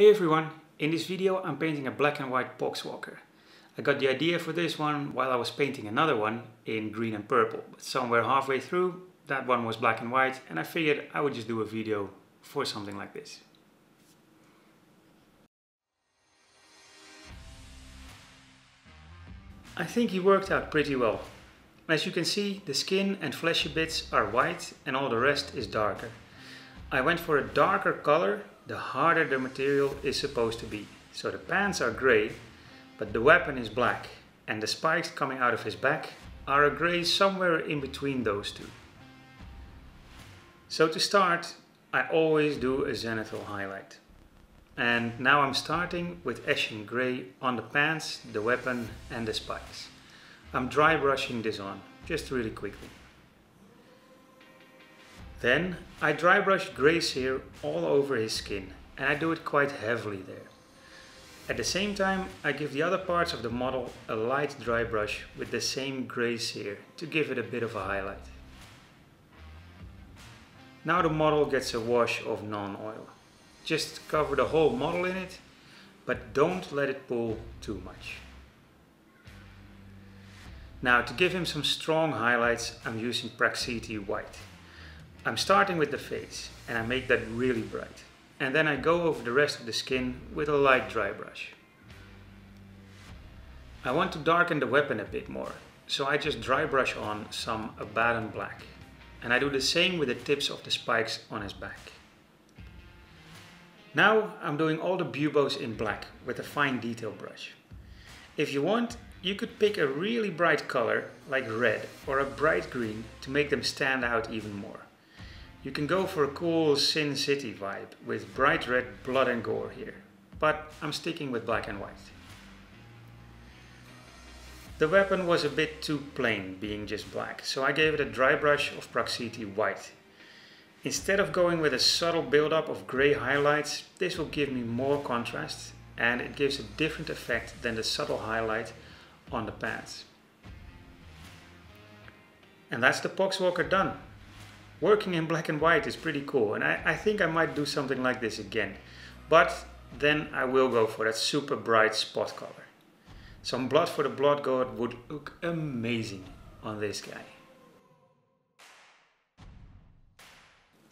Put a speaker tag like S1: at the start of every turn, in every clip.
S1: Hey everyone, in this video I'm painting a black and white Poxwalker. I got the idea for this one while I was painting another one in green and purple, but somewhere halfway through that one was black and white and I figured I would just do a video for something like this. I think he worked out pretty well. As you can see, the skin and fleshy bits are white and all the rest is darker. I went for a darker color the harder the material is supposed to be. So the pants are gray, but the weapon is black, and the spikes coming out of his back are a gray somewhere in between those two. So to start, I always do a zenithal highlight. And now I'm starting with Eshin Grey on the pants, the weapon and the spikes. I'm dry brushing this on, just really quickly. Then I dry brush Grey Seer all over his skin and I do it quite heavily there. At the same time I give the other parts of the model a light dry brush with the same Grey Seer to give it a bit of a highlight. Now the model gets a wash of Nuln Oil. Just cover the whole model in it, but don't let it pull too much. Now to give him some strong highlights I'm using Praxeti White. I'm starting with the face and I make that really bright. And then I go over the rest of the skin with a light dry brush. I want to darken the weapon a bit more, so I just dry brush on some Abaddon black. And I do the same with the tips of the spikes on his back. Now I'm doing all the buboes in black with a fine detail brush. If you want, you could pick a really bright color like red or a bright green to make them stand out even more. You can go for a cool Sin City vibe with bright red blood and gore here, but I'm sticking with black and white. The weapon was a bit too plain being just black, so I gave it a dry brush of Praxeti white. Instead of going with a subtle buildup of grey highlights, this will give me more contrast and it gives a different effect than the subtle highlight on the pants. And that's the Poxwalker done working in black and white is pretty cool and I, I think I might do something like this again. But then I will go for that super bright spot color. Some blood for the blood god would look amazing on this guy.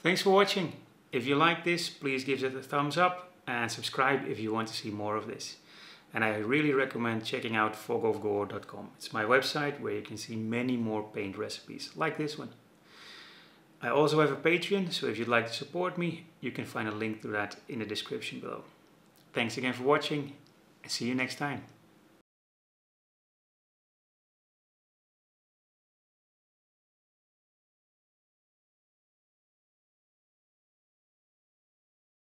S1: Thanks for watching. If you like this please give it a thumbs up and subscribe if you want to see more of this. And I really recommend checking out fogofgore.com. It's my website where you can see many more paint recipes like this one. I also have a Patreon, so if you'd like to support me, you can find a link to that in the description below. Thanks again for watching and see you next time.